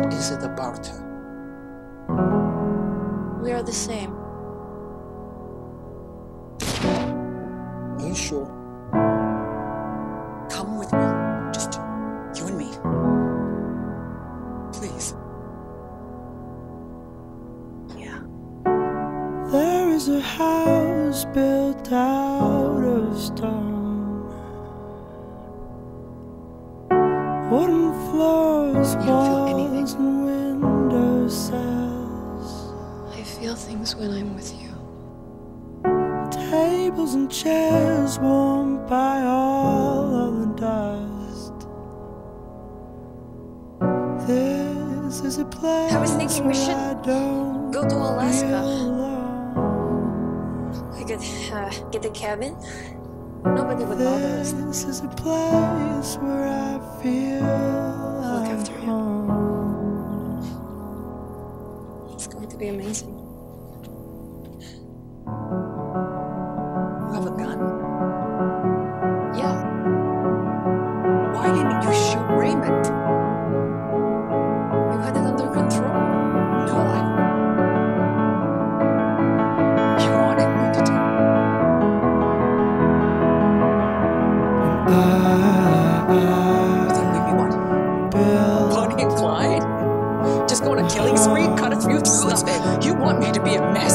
What is it about her? We are the same. Are you sure? Come with me. Just you and me. Please. Yeah. There is a house built out of stone. Wooden floors, You don't feel anything? walls, and window sills. I feel things when I'm with you. Tables and chairs warmed by all of the dust. This is a place I was thinking we should Go to Alaska. We could uh, get a cabin. Nobody would bother us. This is a place where I feel Look at after you. home. It's going to be amazing. Bonnie and Clyde? Just go on a killing spree, cut a few throats? You want me to be a mess.